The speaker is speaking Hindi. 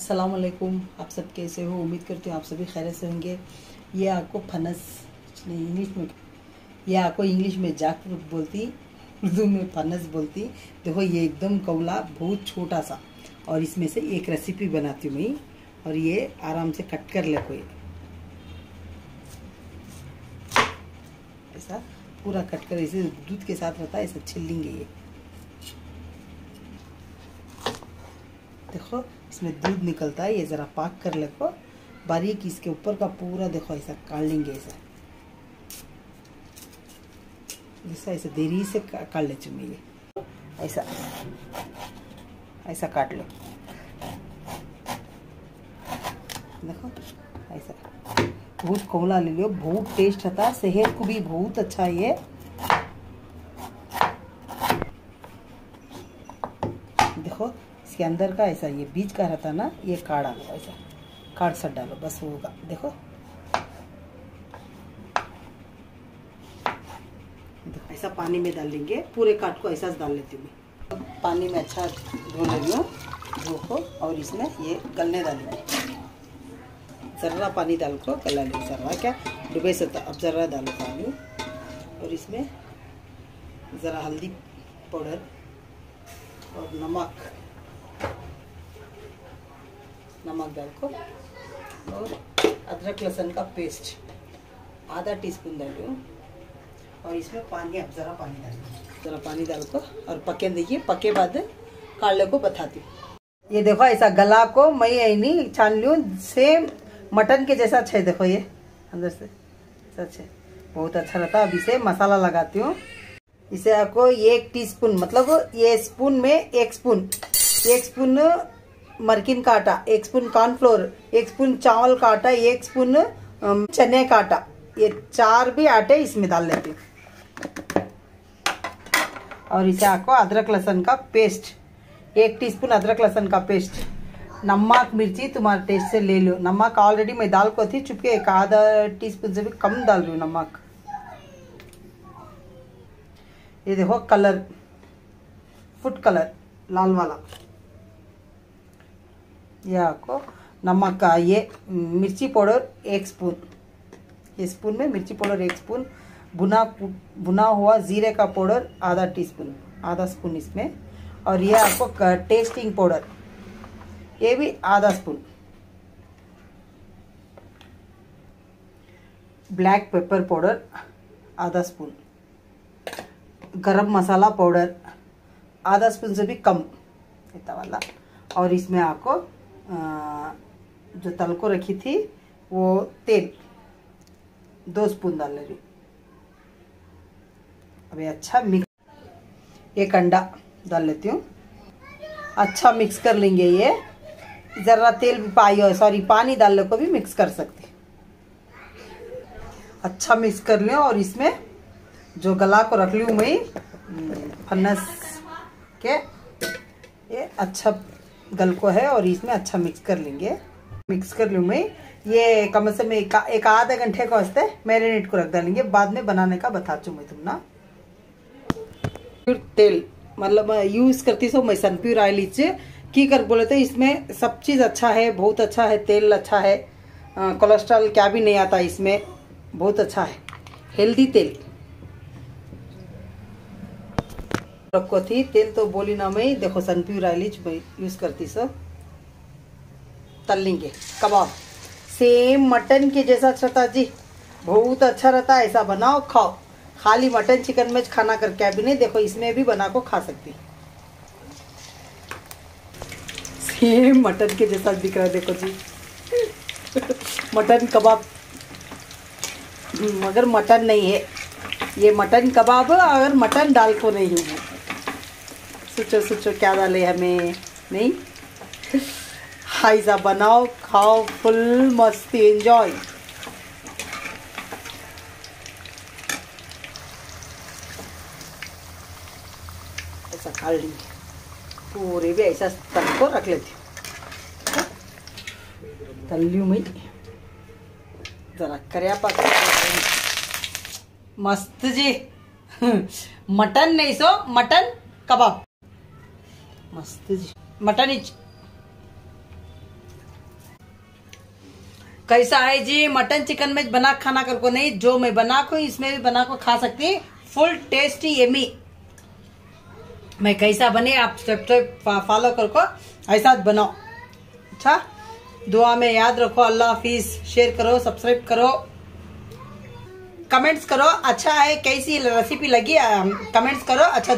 अस्सलाम वालेकुम आप सब कैसे हो? उम्मीद करती हूँ आप सभी खैर से होंगे। ये आपको फनस, नहीं, इंग्लिश में ये आपको इंग्लिश में जैक बोलती, उर्दू में फनस बोलती। देखो, ये एकदम कौला, बहुत छोटा सा। और इसमें से एक रेसिपी बनाती हूँ मैं। और ये आराम से कट कर ले कोई। ऐसा पूरा कट कर ऐसे दूध के साथ रहता है ऐसा छिल लेंगे ये। देखो इसमें दूध निकलता है, ये ज़रा पाक कर ले को बारीक इसके ऊपर का पूरा देखो, ऐसा काट लेंगे ऐसा। ऐसा ऐसा देरी से काट ले चुमे ये। ऐसा ऐसा काट लो। देखो, ऐसा। बहुत कोमला ले लो, बहुत टेस्ट है सेहत को भी बहुत अच्छा ये। देखो इसके अंदर का ऐसा ये बीज का रहता ना, ये काट डालो ऐसा काट सट डालो, बस होगा, देखो। ऐसा पानी में डाल लेंगे पूरे काट को ऐसा डाल लेती हूँ पानी में अच्छा धो ले धो को, और इसमें ये गलने डालेंगे। ज़र्रा पानी डाल को गला लो ज़र्रा क्या? डुबे से अब ज़र्रा डालो पानी। और इसमें ज़रा हल्दी पाउडर और नमक नमक डाल को और अदरक लहसुन का पेस्ट, आधा टी टीस्पून डालूँ और इसमें पानी अब ज़रा पानी डाल ज़रा पानी डाल को और पके, देखिए, पके बाद काले को बताती हूँ। ये देखो, ऐसा गला को मैं नहीं छान लूँ सेम मटन के जैसा अच्छा है, देखो ये, अंदर से सच है। बहुत अच्छा रहता अब इसे मसाला लगाती हूँ। इसे आपको एक टीस्पून मतलब ये स्पून में एक स्पून एक स्पून मरकिन का आटा एक स्पून कॉर्नफ्लोर एक स्पून चावल का आटा एक स्पून चने का आटा ये चार भी आटे इसमें डाल लेती हूँ और इसे आपको अदरक लहसुन का पेस्ट एक टीस्पून अदरक लहसुन का पेस्ट नमक मिर्ची तुम्हारे टेस्ट से ले लो नमक ऑलरेडी मैं दाल को थी चुपके एक आधा टी स्पून से भी कम डाल रही हूँ नमक ये देखो कलर फ़ूड कलर लाल वाला ये आपको नमक का ये, मिर्ची पाउडर एक स्पून। ये स्पून में मिर्ची पाउडर एक स्पून, भुना भुना हुआ जीरे का पाउडर आधा टीस्पून, आधा स्पून इसमें। और ये आपको टेस्टिंग पाउडर, ये भी आधा स्पून। ब्लैक पेपर पाउडर, आधा स्पून। गरम मसाला पाउडर, आधा स्पून से भी कम, इतना वाला। और इसमें आपको जो तल को रखी थी, वो तेल, दो स्पून डाल रही अभी अच्छा मिक्स एक अंडा डाल लेती हूँ। अच्छा मिक्स कर लेंगे ये। ज़रा तेल पाई सॉरी पानी डालने को भी मिक्स कर सकते अच्छा मिक्स कर लें और इसमें जो गला को रख लूँ मैं फनस के, ये अच्छा गल को है और इसमें अच्छा मिक्स कर लेंगे। मिक्स कर लूँ मैं। ये कम से कम एक, आधे घंटे को वास्ते मैरिनेट को रख डालेंगे। बाद में बनाने का बता चू मैं तुम ना फिर तेल मतलब यूज़ करती सो मैं सनप्यूर ऑयल इचे की कर बोले तो इसमें सब चीज़ अच्छा है बहुत अच्छा है तेल अच्छा है कोलेस्ट्रॉल क्या भी नहीं आता इसमें बहुत अच्छा है। हेल्दी तेल। रखो थी, तेल तो बोली ना मैं। देखो, सनप्यूर ऑयल मैं यूज़ करती सो तल लेंगे कबाब। सेम मटन के जैसा छता जी। बहुत अच्छा रहता है ऐसा बनाओ, खाओ। खाली मटन चिकन में खाना करके अभी नहीं, देखो, इसमें भी बना को खा सकती। सेम मटन के जैसा दिख रहा है, देखो, जी। मटन कबाब। मगर मटन नहीं है। ये मटन कबाब, अगर मटन डाल को नहीं है सोचो सोचो, क्या डाले हमें? नहीं? हाइजा बनाओ, खाओ, फुल मस्ती एंजॉय ऐसा खा ली। पूरे भी ऐसा तल को रख लेती हूँ। तल लूँ मैं। जरा मस्त जी। मटन नहीं सो, मटन कबाब। मस्त जी मटन कैसा है जी? मटन चिकन में बना खाना कर को नहीं, जो मैं बना को, इसमें भी बना को खा सकती फुल टेस्टी एमी मैं। कैसा बने, आप स्टेप स्टेप फॉलो कर को, ऐसा बनाओ। अच्छा? दुआ में याद रखो, अल्लाह हाफिज। शेयर करो सब्सक्राइब करो। कमेंट्स करो अच्छा है, कैसी रेसिपी लगी कमेंट्स करो अच्छा